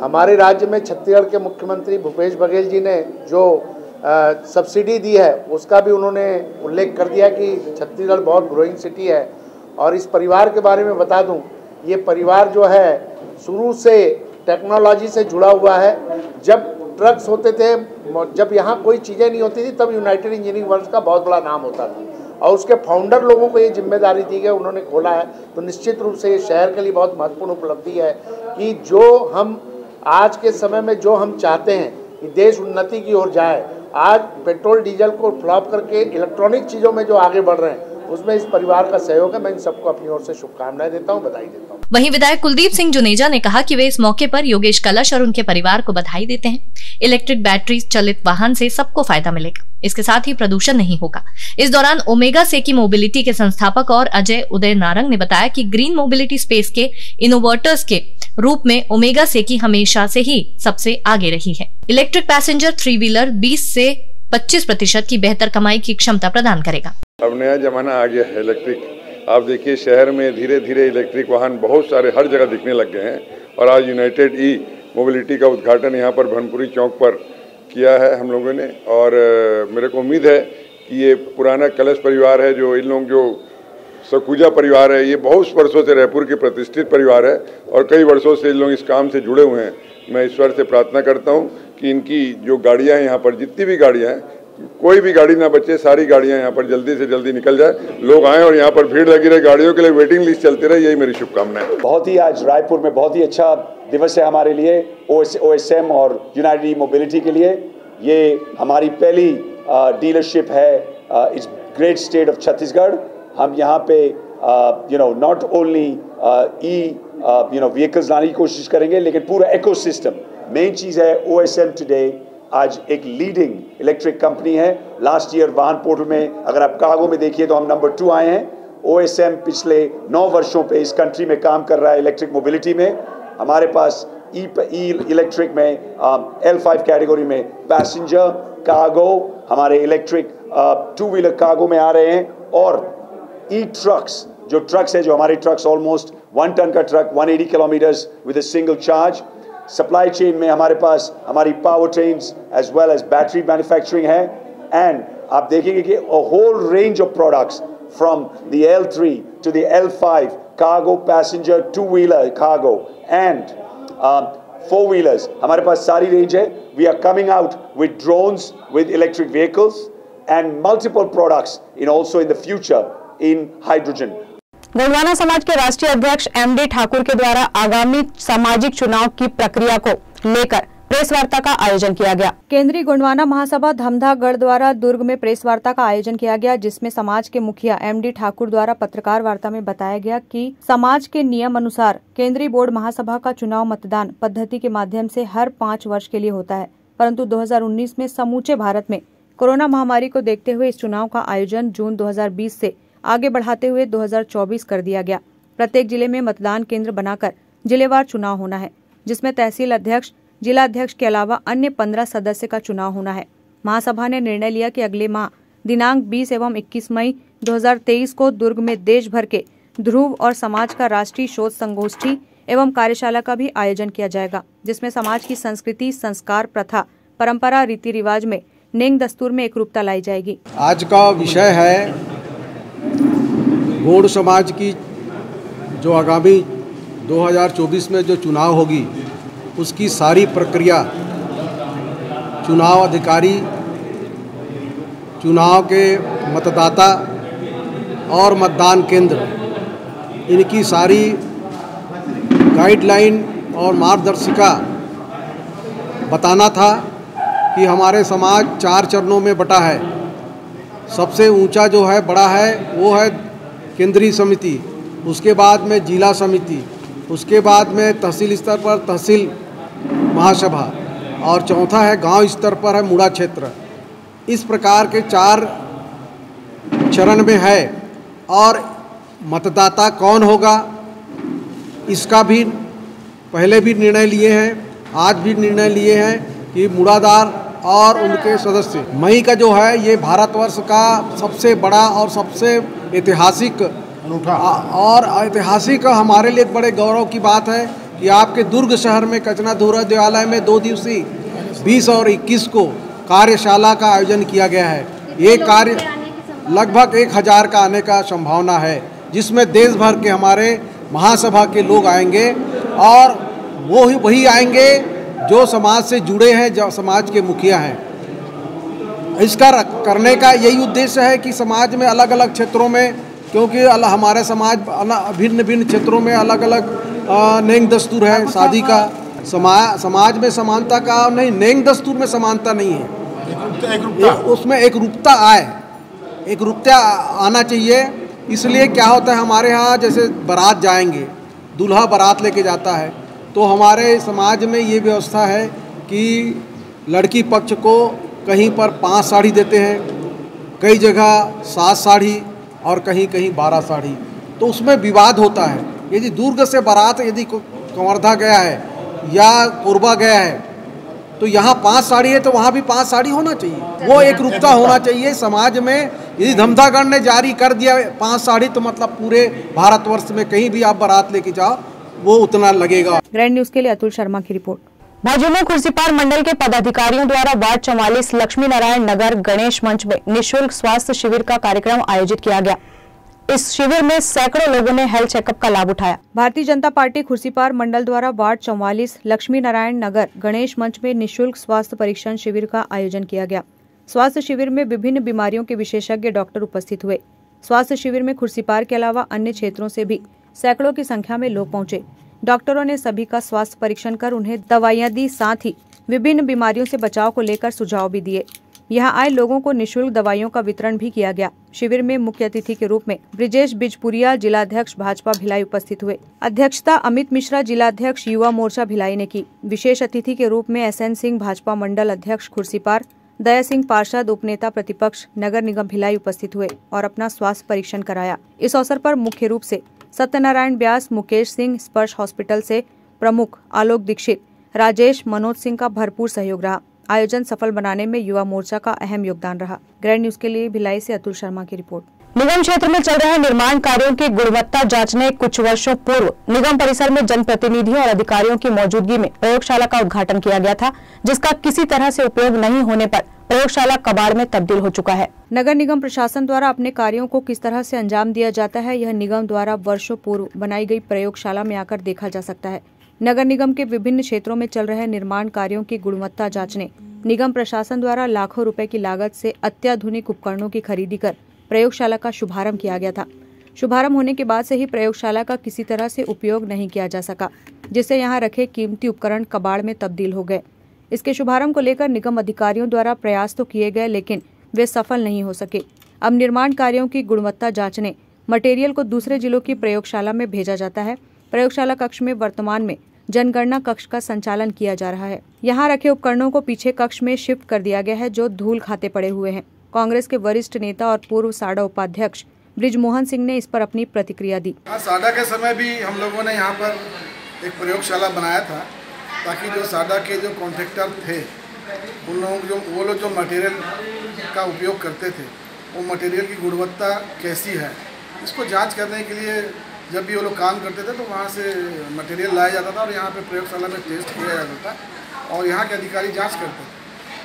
हमारे राज्य में छत्तीसगढ़ के मुख्यमंत्री भूपेश बघेल जी ने जो सब्सिडी दी है, उसका भी उन्होंने उल्लेख कर दिया कि छत्तीसगढ़ बहुत ग्रोइंग सिटी है। और इस परिवार के बारे में बता दूँ, ये परिवार जो है, शुरू से टेक्नोलॉजी से जुड़ा हुआ है। जब ट्रक्स होते थे जब यहाँ कोई चीज़ें नहीं होती थी, तब यूनाइटेड इंजीनियरिंग वर्ल्ड का बहुत बड़ा नाम होता था। और उसके फाउंडर लोगों को ये ज़िम्मेदारी दी गई, उन्होंने खोला है। तो निश्चित रूप से ये शहर के लिए बहुत महत्वपूर्ण उपलब्धि है कि जो हम आज के समय में जो हम चाहते हैं कि देश उन्नति की ओर जाए, आज पेट्रोल, डीजल को फ्लॉप करके इलेक्ट्रॉनिक चीज़ों में जो आगे बढ़ रहे हैं उसमें इस परिवार का सहयोग है, मैं इन सबको अपनी ओर से शुभकामनाएँ देता हूँ, बधाई देता हूँ। वहीं विधायक कुलदीप सिंह जुनेजा ने कहा कि वे इस मौके पर योगेश कलश और उनके परिवार को बधाई देते हैं। इलेक्ट्रिक बैटरी चलित वाहन से सबको फ़ायदा मिलेगा। इसके साथ ही प्रदूषण नहीं होगा। इस दौरान ओमेगा से की मोबिलिटी के संस्थापक और अजय उदय नारंग ने बताया कि ग्रीन मोबिलिटी स्पेस के इनोवर्टर्स के रूप में ओमेगा से की हमेशा से ही सबसे आगे रही है। इलेक्ट्रिक पैसेंजर थ्री व्हीलर बीस से 25 प्रतिशत की बेहतर कमाई की क्षमता प्रदान करेगा। अब नया जमाना आ गया है इलेक्ट्रिक। आप देखिए, शहर में धीरे धीरे इलेक्ट्रिक वाहन बहुत सारे हर जगह दिखने लग गए हैं और आज यूनाइटेड ई मोबिलिटी का उद्घाटन यहाँ पर भनपुरी चौक पर किया है हम लोगों ने और मेरे को उम्मीद है कि ये पुराना कलश परिवार है, जो इन लोग, जो सकुजा परिवार है, ये बहुत वर्षों से रायपुर के प्रतिष्ठित परिवार है और कई वर्षों से इन लोग इस काम से जुड़े हुए हैं। मैं ईश्वर से प्रार्थना करता हूँ कि इनकी जो गाड़ियाँ हैं, यहाँ पर जितनी भी गाड़ियाँ हैं कोई भी गाड़ी ना बचे, सारी गाड़ियाँ यहाँ पर जल्दी से जल्दी निकल जाए। लोग आए और यहाँ पर भीड़ लगी रहे, गाड़ियों के लिए वेटिंग लिस्ट चलती रहे, यही मेरी शुभकामनाएँ। बहुत ही आज रायपुर में बहुत ही अच्छा दिवस है हमारे लिए ओ एस और यूनाइटेड मोबिलिटी के लिए। ये हमारी पहली डीलरशिप है इस ग्रेट स्टेट ऑफ़ छत्तीसगढ़ हम यहाँ पे you know not only E you know vehicles लाने की कोशिश करेंगे, लेकिन पूरा इकोसिस्टम मेन चीज़ है ओ टूडे आज एक लीडिंग इलेक्ट्रिक कंपनी है। लास्ट ईयर वाहन पोर्टल में, अगर आप कागो में देखिए तो हम नंबर टू आए हैं। ओ पिछले नौ वर्षों पे इस कंट्री में काम कर रहा है इलेक्ट्रिक मोबिलिटी में। हमारे पास ई ई इलेक्ट्रिक में एल फाइव कैटेगरी में पैसेंजर कार्गो हमारे इलेक्ट्रिक टू व्हीलर कार्गो में आ रहे हैं। और ई ट्रक्स जो ट्रक्स है, जो हमारे ट्रक्स ऑलमोस्ट वन टन का truck 180 kilometres with a single charge supply chain में हमारे पास हमारी power trains as well as battery manufacturing है। एंड आप देखेंगे कि a whole range of products from the L three to the L five passenger two wheeler cargo and um, four wheelers हमारे पास सारी रेंज है। We are coming out with drones with electric vehicles and multiple products in also in the future in hydrogen Gondwana समाज के राष्ट्रीय अध्यक्ष M D Thakur के द्वारा आगामी सामाजिक चुनाव की प्रक्रिया को लेकर प्रेस वार्ता का आयोजन किया गया। केंद्रीय गोंडवाना महासभा धमधागढ़ द्वारा दुर्ग में प्रेस वार्ता का आयोजन किया गया, जिसमें समाज के मुखिया एम डी ठाकुर द्वारा पत्रकार वार्ता में बताया गया कि समाज के नियम अनुसार केंद्रीय बोर्ड महासभा का चुनाव मतदान पद्धति के माध्यम से हर पाँच वर्ष के लिए होता है। परंतु 2019 में समूचे भारत में कोरोना महामारी को देखते हुए इस चुनाव का आयोजन जून 2020 से आगे बढ़ाते हुए 2024 कर दिया गया। प्रत्येक ज़िले में मतदान केंद्र बनाकर जिलेवार चुनाव होना है, जिसमें तहसील अध्यक्ष, जिला अध्यक्ष के अलावा अन्य पंद्रह सदस्य का चुनाव होना है। महासभा ने निर्णय लिया कि अगले माह, दिनांक 20 एवं 21 मई 2023 को दुर्ग में देश भर के ध्रुव और समाज का राष्ट्रीय शोध संगोष्ठी एवं कार्यशाला का भी आयोजन किया जाएगा, जिसमें समाज की संस्कृति, संस्कार, प्रथा, परंपरा रीति रिवाज में नेंग दस्तूर में एकरूपता लाई जाएगी। आज का विषय है गौड़ समाज की जो आगामी 2024 में जो चुनाव होगी, उसकी सारी प्रक्रिया चुनाव अधिकारी, चुनाव के मतदाता और मतदान केंद्र, इनकी सारी गाइडलाइन और मार्गदर्शिका बताना था कि हमारे समाज चार चरणों में बटा है। सबसे ऊँचा जो है, बड़ा है, वो है केंद्रीय समिति, उसके बाद में जिला समिति, उसके बाद में तहसील स्तर पर तहसील महासभा और चौथा है गाँव स्तर पर है मुड़ा क्षेत्र। इस प्रकार के चार चरण में है और मतदाता कौन होगा, इसका भी पहले भी निर्णय लिए हैं, आज भी निर्णय लिए हैं कि मुड़ादार और उनके सदस्य। मई का जो है ये भारतवर्ष का सबसे बड़ा और सबसे ऐतिहासिक और ऐतिहासिक हमारे लिए बड़े गौरव की बात है कि आपके दुर्ग शहर में कचना धूरा देवालय में दो दिवसीय 20 और 21 को कार्यशाला का आयोजन किया गया है। ये कार्य लगभग एक हज़ार का आने का संभावना है जिसमें देश भर के हमारे महासभा के लोग आएँगे और वो ही वही आएँगे जो समाज से जुड़े हैं जो समाज के मुखिया हैं। इसका करने का यही उद्देश्य है कि समाज में अलग अलग क्षेत्रों में क्योंकि हमारे समाज भिन्न भिन्न क्षेत्रों में अलग अलग नेंग दस्तूर है। शादी का समाज समाज में समानता का नहीं नेंग दस्तूर में समानता नहीं है। एक उसमें एक रूपता आए। एक रूपता आना चाहिए। इसलिए क्या होता है हमारे यहाँ जैसे बारात जाएँगे दूल्हा बारात लेके जाता है। तो हमारे समाज में ये व्यवस्था है कि लड़की पक्ष को कहीं पर पाँच साड़ी देते हैं, कई जगह सात साड़ी और कहीं कहीं बारह साड़ी। तो उसमें विवाद होता है। यदि दुर्ग से बारात यदि कंवर्धा गया है या कोरबा गया है तो यहाँ पाँच साड़ी है तो वहाँ भी पाँच साड़ी होना चाहिए। वो एक रूपता होना चाहिए समाज में। यदि धमधागढ़ ने जारी कर दिया पाँच साड़ी तो मतलब पूरे भारतवर्ष में कहीं भी आप बारात लेके जाओ वो उतना लगेगा। ग्रैंड न्यूज़ के लिए अतुल शर्मा की रिपोर्ट। भाजपा खुर्सीपार मंडल के पदाधिकारियों द्वारा वार्ड चौवालीस लक्ष्मी नारायण नगर गणेश मंच में निःशुल्क स्वास्थ्य शिविर का कार्यक्रम आयोजित किया गया। इस शिविर में सैकड़ों लोगों ने हेल्थ चेकअप का लाभ उठाया। भारतीय जनता पार्टी खुर्सीपार मंडल द्वारा वार्ड चौवालीस लक्ष्मी नारायण नगर गणेश मंच में निःशुल्क स्वास्थ्य परीक्षण शिविर का आयोजन किया गया। स्वास्थ्य शिविर में विभिन्न बीमारियों के विशेषज्ञ डॉक्टर उपस्थित हुए। स्वास्थ्य शिविर में खुर्सीपार के अलावा अन्य क्षेत्रों से भी सैकड़ों की संख्या में लोग पहुँचे। डॉक्टरों ने सभी का स्वास्थ्य परीक्षण कर उन्हें दवाइयाँ दी, साथ ही विभिन्न बीमारियों से बचाव को लेकर सुझाव भी दिए। यहाँ आए लोगों को निशुल्क दवाइयों का वितरण भी किया गया। शिविर में मुख्य अतिथि के रूप में ब्रिजेश बिजपुरिया, जिलाध्यक्ष भाजपा भिलाई उपस्थित हुए। अध्यक्षता अमित मिश्रा, जिलाध्यक्ष युवा मोर्चा भिलाई ने की। विशेष अतिथि के रूप में एस एन सिंह, भाजपा मंडल अध्यक्ष खुर्सीपार, दया सिंह पार्षद, उपनेता प्रतिपक्ष, नगर निगम भिलाई उपस्थित हुए और अपना स्वास्थ्य परीक्षण कराया। इस अवसर पर मुख्य रूप से सत्यनारायण ब्यास, मुकेश सिंह स्पर्श हॉस्पिटल से प्रमुख आलोक दीक्षित, राजेश मनोज सिंह का भरपूर सहयोग रहा। आयोजन सफल बनाने में युवा मोर्चा का अहम योगदान रहा। ग्रैंड न्यूज़ के लिए भिलाई से अतुल शर्मा की रिपोर्ट। निगम क्षेत्र में चल रहे निर्माण कार्यों की गुणवत्ता जांचने कुछ वर्षों पूर्व निगम परिसर में जनप्रतिनिधियों और अधिकारियों की मौजूदगी में प्रयोगशाला का उद्घाटन किया गया था, जिसका किसी तरह से उपयोग नहीं होने पर प्रयोगशाला कबाड़ में तब्दील हो चुका है। नगर निगम प्रशासन द्वारा अपने कार्यों को किस तरह से अंजाम दिया जाता है, यह निगम द्वारा वर्षों पूर्व बनाई गई प्रयोगशाला में आकर देखा जा सकता है। नगर निगम के विभिन्न क्षेत्रों में चल रहे निर्माण कार्यों की गुणवत्ता जाँचने, निगम प्रशासन द्वारा लाखों रूपए की लागत ऐसी अत्याधुनिक उपकरणों की खरीदी कर प्रयोगशाला का शुभारंभ किया गया था। शुभारंभ होने के बाद से ही प्रयोगशाला का किसी तरह से उपयोग नहीं किया जा सका, जिससे यहाँ रखे कीमती उपकरण कबाड़ में तब्दील हो गए। इसके शुभारंभ को लेकर निगम अधिकारियों द्वारा प्रयास तो किए गए, लेकिन वे सफल नहीं हो सके। अब निर्माण कार्यों की गुणवत्ता जांचने, मटेरियल को दूसरे जिलों की प्रयोगशाला में भेजा जाता है। प्रयोगशाला कक्ष में वर्तमान में जनगणना कक्ष का संचालन किया जा रहा है। यहाँ रखे उपकरणों को पीछे कक्ष में शिफ्ट कर दिया गया है, जो धूल खाते पड़े हुए हैं। कांग्रेस के वरिष्ठ नेता और पूर्व साडा उपाध्यक्ष ब्रिजमोहन सिंह ने इस पर अपनी प्रतिक्रिया दी। हाँ साडा के समय भी हम लोगों ने यहाँ पर एक प्रयोगशाला बनाया था, ताकि जो साडा के जो कॉन्ट्रेक्टर थे, उन लोगों जो, वो लोग जो मटेरियल का उपयोग करते थे, वो मटेरियल की गुणवत्ता कैसी है, इसको जाँच करने के लिए जब भी वो लोग काम करते थे तो वहाँ से मटेरियल लाया जाता था और यहाँ पे प्रयोगशाला में टेस्ट किया जाता था और यहाँ के अधिकारी जाँच करते थे।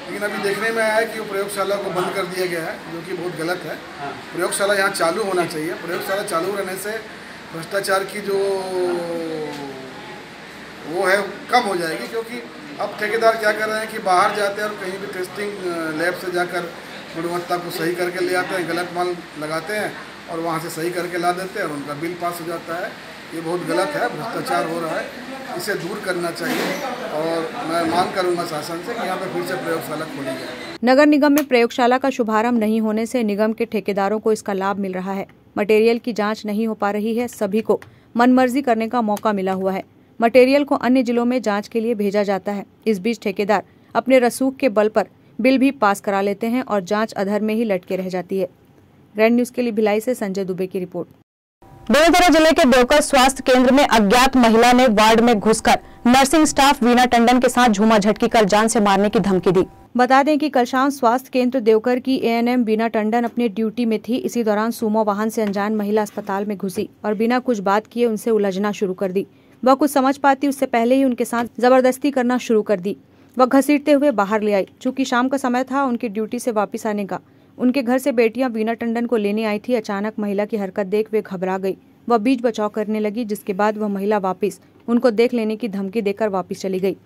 लेकिन अभी देखने में आया है कि वो प्रयोगशाला को बंद कर दिया गया है जो कि बहुत गलत है। प्रयोगशाला यहाँ चालू होना चाहिए। प्रयोगशाला चालू रहने से भ्रष्टाचार की जो वो है कम हो जाएगी क्योंकि अब ठेकेदार क्या कर रहे हैं कि बाहर जाते हैं और कहीं भी टेस्टिंग लैब से जाकर गुणवत्ता को सही करके ले आते हैं गलत माल लगाते हैं और वहाँ से सही करके ला देते हैं और उनका बिल पास हो जाता है। ये बहुत गलत है, भ्रष्टाचार हो रहा है, इसे दूर करना चाहिए और मैं मांग करूँगा शासन से कि यहाँ पे फिर से प्रयोगशाला खोली जाए। नगर निगम में प्रयोगशाला का शुभारंभ नहीं होने से निगम के ठेकेदारों को इसका लाभ मिल रहा है। मटेरियल की जाँच नहीं हो पा रही है, सभी को मनमर्जी करने का मौका मिला हुआ है। मटेरियल को अन्य जिलों में जाँच के लिए भेजा जाता है। इस बीच ठेकेदार अपने रसूख के बल पर बिल भी पास करा लेते हैं और जाँच अधर में ही लटके रह जाती है। ग्रैंड न्यूज़ के लिए भिलाई से संजय दुबे की रिपोर्ट। बेमेतरा ज़िले के देवकर स्वास्थ्य केंद्र में अज्ञात महिला ने वार्ड में घुसकर नर्सिंग स्टाफ वीना टंडन के साथ झूमा झटकी कर जान से मारने की धमकी दी। बता दें कि कल शाम स्वास्थ्य केंद्र देवकर की एएनएम बीना टंडन अपनी ड्यूटी में थी। इसी दौरान सुमो वाहन से अनजान महिला अस्पताल में घुसी और बिना कुछ बात किए उनसे उलझना शुरू कर दी। वह कुछ समझ पाती, उससे पहले ही उनके साथ ज़बरदस्ती करना शुरू कर दी। वह घसीटते हुए बाहर ले आई। चूँकि शाम का समय था, उनकी ड्यूटी से वापस आने का उनके घर से बेटियाँ वीना टंडन को लेने आई थी, अचानक महिला की हरकत देख वे घबरा गई। वह बीच बचाव करने लगी, जिसके बाद वह महिला वापस, उनको देख लेने की धमकी देकर वापस चली गई।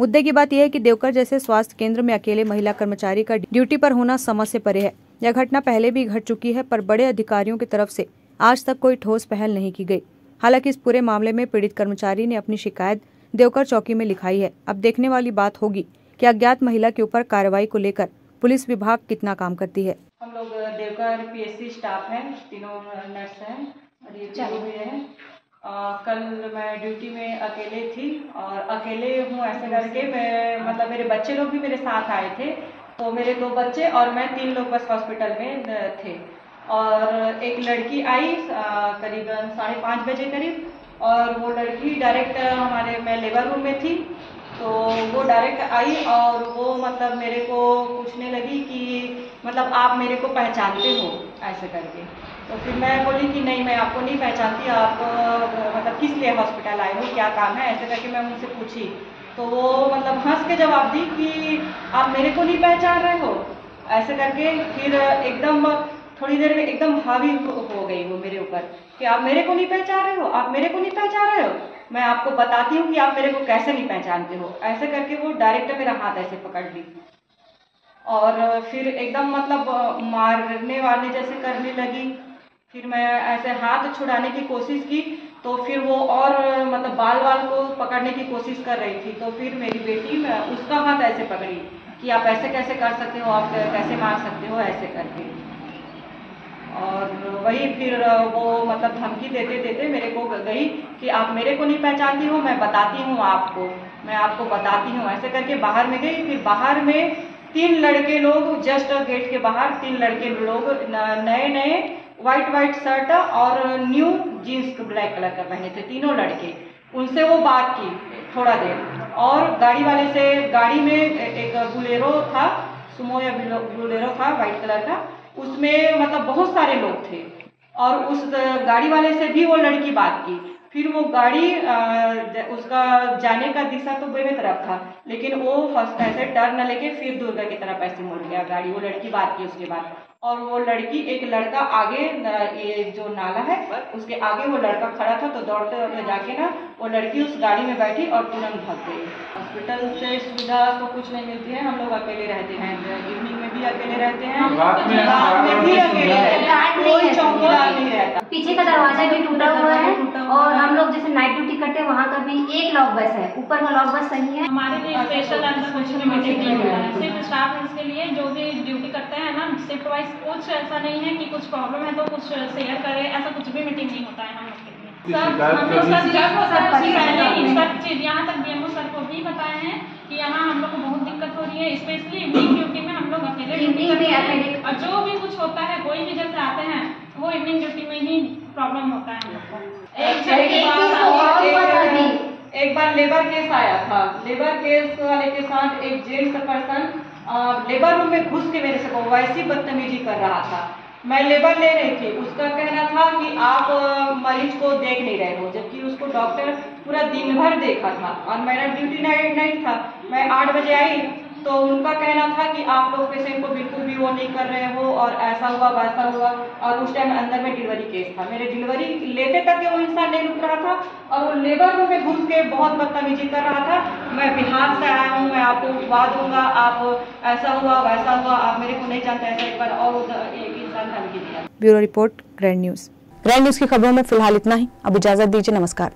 मुद्दे की बात यह है कि देवकर जैसे स्वास्थ्य केंद्र में अकेले महिला कर्मचारी का ड्यूटी पर होना समझ से परे है। यह घटना पहले भी घट चुकी है, पर बड़े अधिकारियों की तरफ़ से आज तक कोई ठोस पहल नहीं की गई। हालाँकि इस पूरे मामले में पीड़ित कर्मचारी ने अपनी शिकायत देवकर चौकी में लिखाई है। अब देखने वाली बात होगी कि अज्ञात महिला के ऊपर कार्रवाई को लेकर पुलिस विभाग कितना काम करती है? हम लोग देवकर पीएससी स्टाफ हैं तीनों नर्स हैं और ये चालू। हुए हैं कल मैं ड्यूटी में अकेले थी और अकेले हूँ ऐसे करके मैं मतलब मेरे बच्चे लोग भी मेरे साथ आए थे तो मेरे दो बच्चे और मैं तीन लोग बस हॉस्पिटल में थे। और एक लड़की आई करीबन साढ़े पाँच बजे करीब और वो लड़की डायरेक्ट हमारे मैं लेबर रूम में थी तो वो डायरेक्ट आई और वो मतलब मेरे को पूछने लगी कि मतलब आप मेरे को पहचानते हो, ऐसे करके। तो फिर मैं बोली कि नहीं, मैं आपको नहीं पहचानती, आप मतलब किस लिए हॉस्पिटल आए हो, क्या काम है, ऐसे करके मैं उनसे पूछी। तो वो मतलब हंस के जवाब दी कि आप मेरे को नहीं पहचान रहे हो, ऐसे करके फिर एकदम थोड़ी देर में एकदम हावी हो गई वो मेरे ऊपर कि आप मेरे को नहीं पहचान रहे हो, आप मेरे को नहीं पहचान रहे हो। मैं आपको बताती हूँ कि आप मेरे को कैसे नहीं पहचानते हो। ऐसे करके वो डायरेक्ट मेरा हाथ ऐसे पकड़ ली। और फिर एकदम मतलब मारने वारने जैसे करने लगी। फिर मैं ऐसे हाथ छुड़ाने की कोशिश की तो फिर वो और मतलब बाल बाल को पकड़ने की कोशिश कर रही थी। तो फिर मेरी बेटी उसका हाथ ऐसे पकड़ी कि आप ऐसे कैसे कर सकते हो, आप कैसे मार सकते हो, ऐसे करके। और वही फिर वो मतलब धमकी देते देते मेरे को गई कि आप मेरे को नहीं पहचानती हो, मैं बताती हूँ आपको। मैं आपको बताती हूँ। ऐसे करके बाहर में गई, फिर बाहर में तीन लड़के लोग, जस्ट गेट के बाहर तीन लड़के लोग नए नए व्हाइट व्हाइट शर्ट और न्यू जीन्स ब्लैक कलर का पहने थे तीनों लड़के। उनसे वो बात की थोड़ा देर। और गाड़ी वाले से, गाड़ी में एक बुलेरो था सुमो या बुलेरो था व्हाइट कलर का। उसमें मतलब बहुत सारे लोग थे। और उस गाड़ी वाले से भी वो लड़की बात की। फिर वो गाड़ी उसका जाने का दिशा तो बेमे तरफ़ था लेकिन वो फ़र्स्ट ऐसे टर्न लेके फिर दुर्गा की तरफ़ ऐसे मुड़ गया गाड़ी। वो लड़की बात की उसके बाद। और वो लड़की एक लड़का आगे ये जो नाला है उसके आगे वो लड़का खड़ा था तो दौड़ते दौड़ते जाके ना वो लड़की उस गाड़ी में बैठी और तुरंत भाग गई। हॉस्पिटल से सुविधा तो कुछ नहीं मिलती है हम लोग अकेले रहते हैं। इवनिंग में भी अकेले रहते हैं। रात में भी अकेले कोई चौकीदार नहीं रहता। पीछे का दरवाज़ा भी टूटा हुआ है और हम लोग जैसे नाइट ड्यूटी करते हैं वहाँ का भी एक लॉक बस है। ऊपर का लॉक बस सही है। हमारे लिए स्पेशल अंदर कुछ भी नहीं होता है। सिर्फ़ स्टाफ के लिए जो भी ड्यूटी करते हैं ना शिफ्ट वाइज कुछ ऐसा नहीं है कि कुछ प्रॉब्लम है तो कुछ शेयर करें। ऐसा कुछ भी मीटिंग नहीं होता है हम लोग के लिए सब हम लोग सर जब होता है पहले सब चीज़ यहाँ तक डीएमओ सर को भी बताए हैं कि यहाँ हम लोग को बहुत दिक्कत हो स्पेशली इवनिंग ड्यूटी में हम लोग अकेले ड्यूटी करते हैं। और जो भी कुछ होता है कोई भी जैसे आते हैं वो इवनिंग ड्यूटी में ही प्रॉब्लम होता है एक एक बार लेबर केस आया था। लेबर केस वाले के साथ एक जेंट्स पर्सन लेबर रूम में घुस के मेरे से वैसी बदतमीजी कर रहा था। मैं लेबर ले रही थी। उसका कहना था कि आप मरीज़ को देख नहीं रहे हो जबकि उसको डॉक्टर पूरा दिन भर देखा था। और मेरा ड्यूटी नाइट नाइट था। मैं आठ बजे आई तो उनका कहना था कि आप लोग पेशेंट को बिल्कुल भी वो नहीं कर रहे हो और ऐसा हुआ वैसा हुआ और उस टाइम अंदर में डिलीवरी केस था। मेरे डिलीवरी लेते तक के वो इंसान नहीं रुक रहा था और वो लेबर रूम में घुस के बहुत बदतमीजी कर रहा था। मैं बिहार से आया हूँ मैं आपको उठवा दूँगा आप ऐसा हुआ वैसा हुआ आप मेरे को नहीं जानते ऐसा एक बार और एक इंसान धमकी दिया। Bureau report grand news. Grand news की खबरों में फ़िलहाल इतना ही। अब इजाज़त दीजिए नमस्कार।